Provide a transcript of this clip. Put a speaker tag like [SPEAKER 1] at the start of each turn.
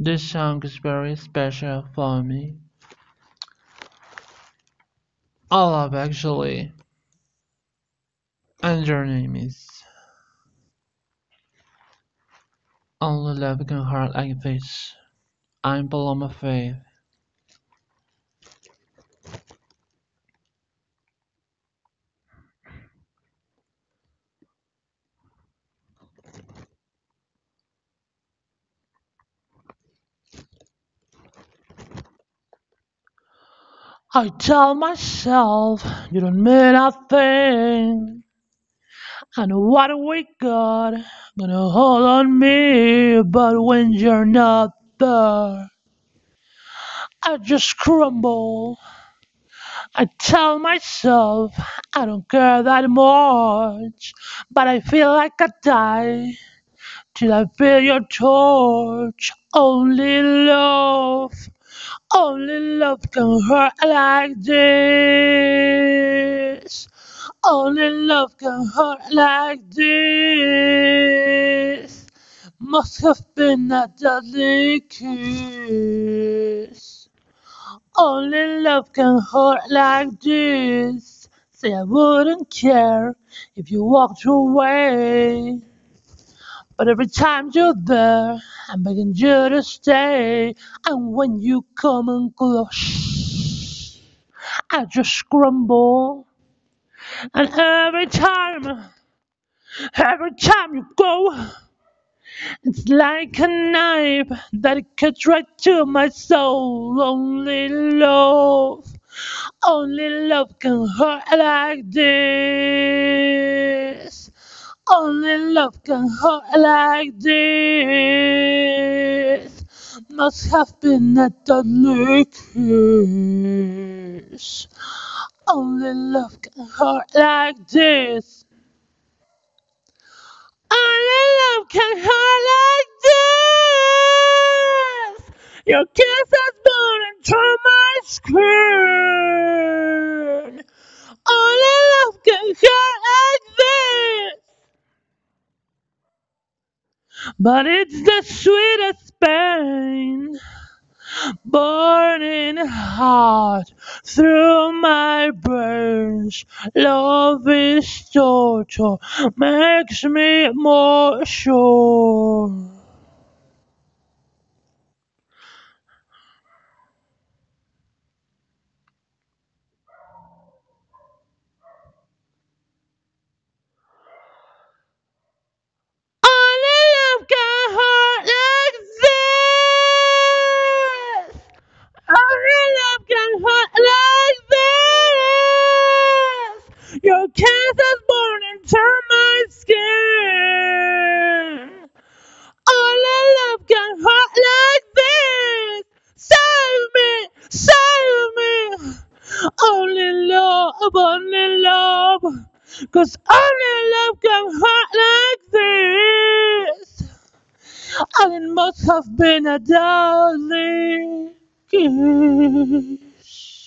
[SPEAKER 1] This song is very special for me. I love actually. And your name is Only Love Can Hurt Like This. I'm Paloma Faith. I tell myself you don't mean a thing. And what we got gonna hold on me, but when you're not there, I just crumble. I tell myself I don't care that much, but I feel like I die till I feel your torch. Only love, only love can hurt like this. Only love can hurt like this. Must have been a deadly kiss. Only love can hurt like this. Say I wouldn't care if you walked away. But every time you're there, I'm begging you to stay. And when you come and close, I just grumble. And every time, every time you go, it's like a knife that cuts right to my soul. Only love, only love can hurt like this. Only love can hurt like this. Must have been a deadly kiss. Only love can hurt like this. Only love can hurt like this. Your kiss has burned through my skin. Only love can hurt like this. But it's the sweetest pain burning hot through my brains. Love is torture, makes me more sure. Only love can hurt like this. Only love can hurt like this. Your kiss is burning through my skin. Only love can hurt like this. Save me, save me. Only love, only love. Cause only love can hurt like this. And it must have been a deadly kiss.